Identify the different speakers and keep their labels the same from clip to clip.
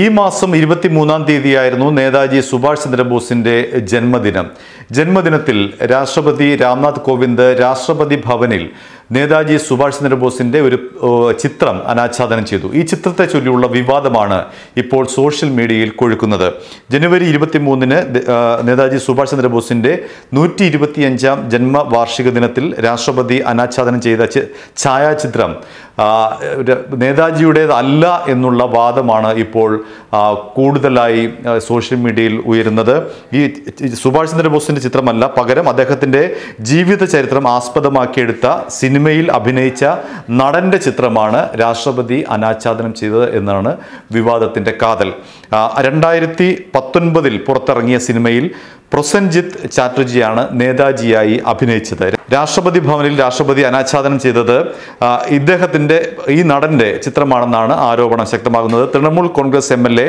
Speaker 1: ഈ മാസം ഇരുപത്തി മൂന്നാം തീയതിയായിരുന്നു നേതാജി സുഭാഷ് ചന്ദ്രബോസിന്റെ ജന്മദിനം. ജന്മദിനത്തിൽ രാഷ്ട്രപതി രാംനാഥ് കോവിന്ദ് രാഷ്ട്രപതി ഭവനിൽ നേതാജി സുഭാഷ് ചന്ദ്രബോസിന്റെ ഒരു ചിത്രം അനാച്ഛാദനം ചെയ്തു. ഈ ചിത്രത്തെ ചൊല്ലിയുള്ള വിവാദമാണ് ഇപ്പോൾ സോഷ്യൽ മീഡിയയിൽ കൊഴുക്കുന്നത്. ജനുവരി ഇരുപത്തി മൂന്നിന് നേതാജി സുഭാഷ് ചന്ദ്രബോസിന്റെ നൂറ്റി ഇരുപത്തിയഞ്ചാം ജന്മവാർഷിക ദിനത്തിൽ രാഷ്ട്രപതി അനാച്ഛാദനം ചെയ്ത ഛായാചിത്രം നേതാജിയുടേതല്ല എന്നുള്ള വാദമാണ് ഇപ്പോൾ കൂടുതലായി സോഷ്യൽ മീഡിയയിൽ ഉയരുന്നത്. ഈ സുഭാഷ് ചന്ദ്രബോസിന്റെ ചിത്രമല്ല പകരം അദ്ദേഹത്തിന്റെ ജീവിത ചരിത്രം ആസ്പദമാക്കിയെടുത്ത സിനിമയിൽ അഭിനയിച്ച നടന്റെ ചിത്രമാണ് രാഷ്ട്രപതി അനാച്ഛാദനം ചെയ്തത് എന്നാണ് വിവാദത്തിന്റെ കാതൽ. രണ്ടായിരത്തി പത്തൊൻപതിൽ പുറത്തിറങ്ങിയ സിനിമയിൽ പ്രൊസൻജിത്ത് ചാറ്റർജിയാണ് നേതാജിയായി അഭിനയിച്ചത്. രാഷ്ട്രപതി ഭവനിൽ രാഷ്ട്രപതി അനാച്ഛാദനം ചെയ്തത് ഇദ്ദേഹത്തിന്റെ ഈ നടന്റെ ചിത്രമാണെന്നാണ് ആരോപണം ശക്തമാകുന്നത്. Trinamool Congress M L A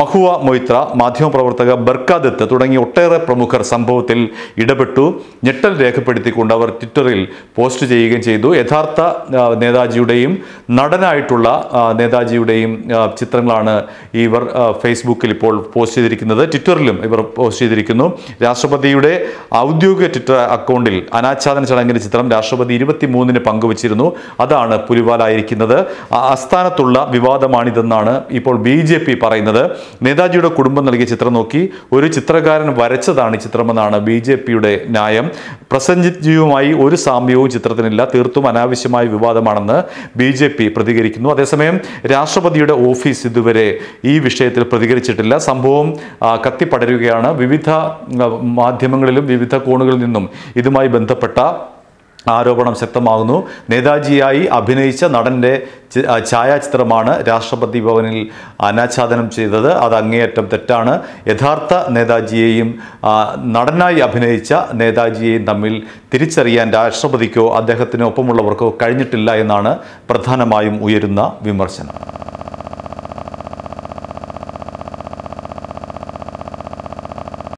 Speaker 1: Mahua Moitra മാധ്യമപ്രവർത്തക Barkha Dutt തുടങ്ങി ഒട്ടേറെ പ്രമുഖർ സംഭവത്തിൽ ഇടപെട്ടു. ഞെട്ടൽ രേഖപ്പെടുത്തിക്കൊണ്ട് അവർ ട്വിറ്ററിൽ പോസ്റ്റ് ചെയ്യുകയും ചെയ്തു. യഥാർത്ഥ നേതാജിയുടെയും നടനായിട്ടുള്ള നേതാജിയുടെയും ചിത്രങ്ങളാണ് ഇവർ ഫേസ്ബുക്കിൽ ഇപ്പോൾ പോസ്റ്റ് ചെയ്തിരിക്കുന്നത്. ട്വിറ്ററിലും ഇവർ പോസ്റ്റ് ചെയ്തിരിക്കുന്നു. രാഷ്ട്രപതിയുടെ ഔദ്യോഗിക ട്വിറ്റർ അക്കൗണ്ടിൽ അനാച്ഛാദന ചടങ്ങിന്റെ ചിത്രം രാഷ്ട്രപതി ഇരുപത്തി മൂന്നിന് പങ്കുവച്ചിരുന്നു. അതാണ് പുലിവാലായിരിക്കുന്നത്. ആസ്ഥാനത്തുള്ള വിവാദമാണിതെന്നാണ് ഇപ്പോൾ ബി ജെ പി പറയുന്നത്. നേതാജിയുടെ കുടുംബം നൽകിയ ചിത്രം നോക്കി ഒരു ചിത്രകാരൻ വരച്ചതാണ് ചിത്രമെന്നാണ് ബി ജെ പിയുടെ ന്യായം. പ്രസഞ്ജിത്ജിയുമായി ഒരു സാമ്യവും ചിത്രത്തിനില്ല. തീർത്തും അനാവശ്യമായ വിവാദമാണെന്ന് ബി ജെ പി പ്രതികരിക്കുന്നു. അതേസമയം രാഷ്ട്രപതിയുടെ ഓഫീസ് ഇതുവരെ ഈ വിഷയത്തിൽ പ്രതികരിച്ചിട്ടില്ല. സംഭവം കത്തിപ്പടരുകയാണ്. വിവിധ മാധ്യമങ്ങളിലും വിവിധ കോണുകളിൽ നിന്നും ഇതുമായി ബന്ധപ്പെട്ട ആരോപണം ശക്തമാകുന്നു. നേതാജിയായി അഭിനയിച്ച നടന്റെ ഛായാചിത്രമാണ് രാഷ്ട്രപതി ഭവനിൽ അനാച്ഛാദനം ചെയ്തത്. അത് അങ്ങേയറ്റം തെറ്റാണ്. യഥാർത്ഥ നേതാജിയെയും നടനായി അഭിനയിച്ച നേതാജിയെയും തമ്മിൽ തിരിച്ചറിയാൻ രാഷ്ട്രപതിക്കോ അദ്ദേഹത്തിന് ഒപ്പമുള്ളവർക്കോ കഴിഞ്ഞിട്ടില്ല എന്നാണ് പ്രധാനമായും ഉയരുന്ന വിമർശനം.